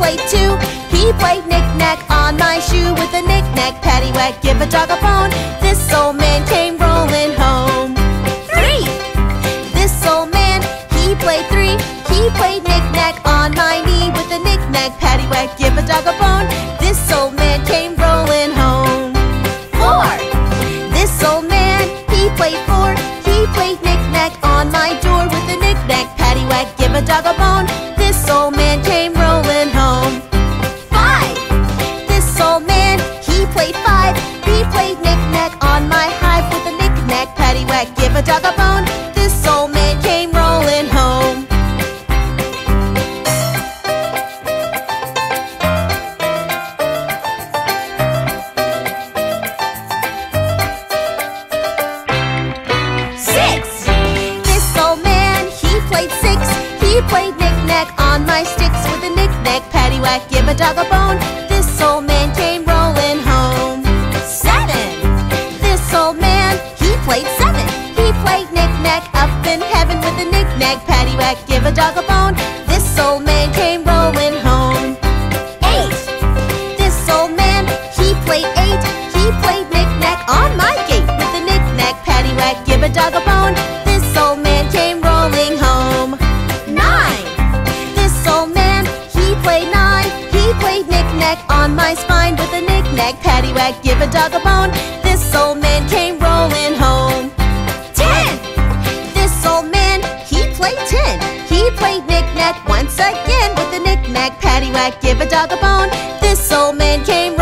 played two. He played knick-knack on my shoe with a knick-knack, paddywhack, give a dog a bone. This old man came rolling played five. He played knick-knack on my hive with a knick-knack, paddywhack, give a dog a bone. This old man came rolling home. Six! This old man, he played six. He played knick-knack on my sticks with a knick-knack, paddywhack, give a dog a bone. This old played seven. He played knick-knack up in heaven with a knick-knack, paddywhack, give a dog a bone. This old man came rolling home. Eight! This old man, he played eight. He played knick-knack on my gate with a knick-knack, paddywhack, give a dog a bone. This old man came rolling home. Nine! This old man, he played nine. He played knick-knack on my spine with a knick-knack, paddywhack, give a dog a bone. This old man came He played knick-knack once again with a knick-knack, paddywhack, give a dog a bone. This old man came